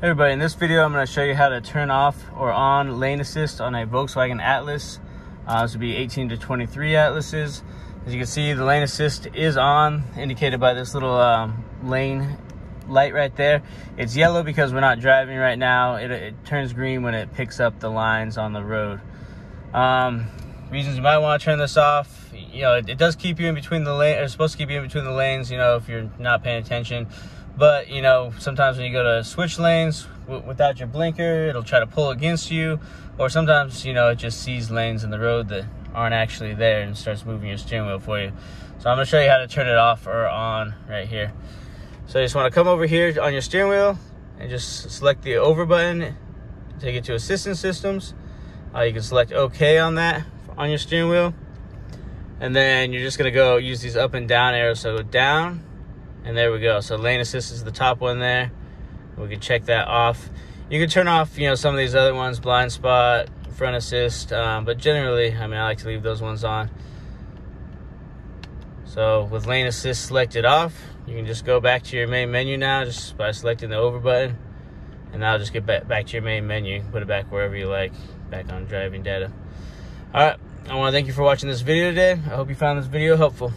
everybody, in this video I'm going to show you how to turn off or on lane assist on a Volkswagen Atlas. Uh, this would be 18 to 23 Atlases. As you can see, the lane assist is on, indicated by this little um, lane light right there. It's yellow because we're not driving right now. It, it turns green when it picks up the lines on the road. Um, reasons you might want to turn this off, you know, it, it does keep you in between the lane, it's supposed to keep you in between the lanes, you know, if you're not paying attention. But, you know, sometimes when you go to switch lanes without your blinker, it'll try to pull against you. Or sometimes, you know, it just sees lanes in the road that aren't actually there and starts moving your steering wheel for you. So I'm to show you how to turn it off or on right here. So you just want to come over here on your steering wheel and just select the over button, take it to assistance systems. Uh, you can select OK on that on your steering wheel. And then you're just going to go use these up and down arrows. So down, and there we go. So lane assist is the top one there. We can check that off. You can turn off, you know, some of these other ones, blind spot, front assist, um, but generally, I mean, I like to leave those ones on. So with lane assist selected off, you can just go back to your main menu now just by selecting the over button. And now just get back, back to your main menu. Put it back wherever you like, back on driving data. All right, I want to thank you for watching this video today. I hope you found this video helpful.